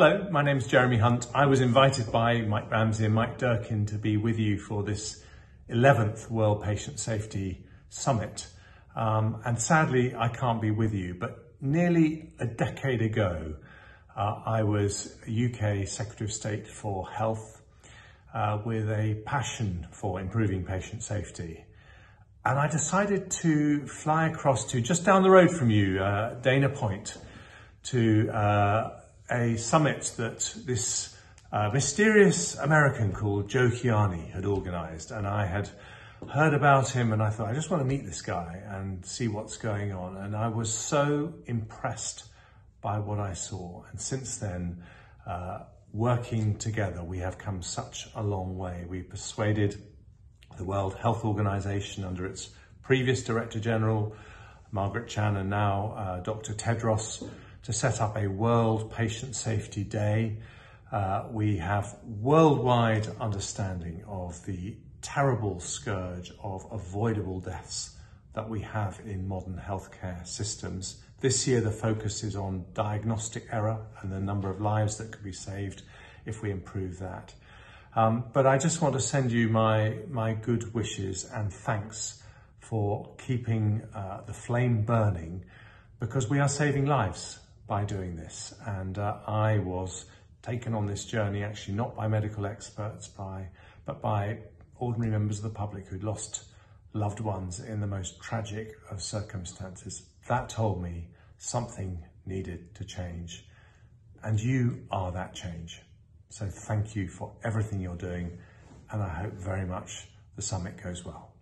Hello, my name is Jeremy Hunt. I was invited by Mike Ramsay and Mike Durkin to be with you for this 11th World Patient Safety Summit. Um, and sadly, I can't be with you, but nearly a decade ago, uh, I was UK Secretary of State for Health uh, with a passion for improving patient safety. And I decided to fly across to just down the road from you, uh, Dana Point, to uh, a summit that this uh, mysterious American called Joe Kiani had organized. And I had heard about him and I thought, I just want to meet this guy and see what's going on. And I was so impressed by what I saw. And since then, uh, working together, we have come such a long way. We persuaded the World Health Organization under its previous Director General, Margaret Chan, and now uh, Dr. Tedros, to set up a World Patient Safety Day. Uh, we have worldwide understanding of the terrible scourge of avoidable deaths that we have in modern healthcare systems. This year, the focus is on diagnostic error and the number of lives that could be saved if we improve that. Um, but I just want to send you my, my good wishes and thanks for keeping uh, the flame burning because we are saving lives by doing this. And uh, I was taken on this journey actually not by medical experts, by, but by ordinary members of the public who'd lost loved ones in the most tragic of circumstances. That told me something needed to change. And you are that change. So thank you for everything you're doing. And I hope very much the summit goes well.